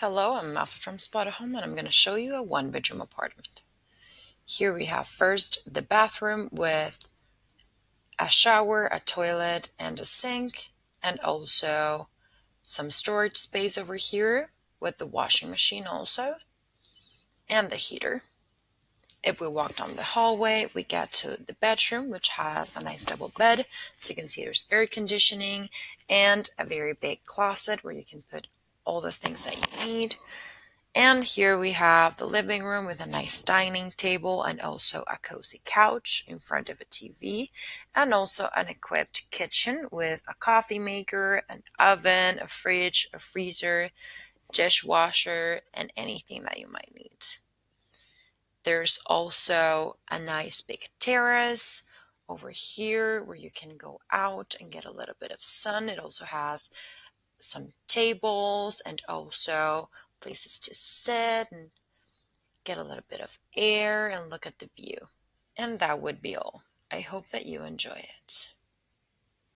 Hello, I'm Alpha from Spot a Home and I'm going to show you a one bedroom apartment. Here we have first the bathroom with a shower, a toilet, and a sink, and also some storage space over here with the washing machine also, and the heater. If we walk down the hallway, we get to the bedroom, which has a nice double bed. So you can see there's air conditioning and a very big closet where you can put all the things that you need. And here we have the living room with a nice dining table and also a cozy couch in front of a TV and also an equipped kitchen with a coffee maker, an oven, a fridge, a freezer, dishwasher, and anything that you might need. There's also a nice big terrace over here where you can go out and get a little bit of sun. It also has some tables and also places to sit and get a little bit of air and look at the view. And that would be all. I hope that you enjoy it.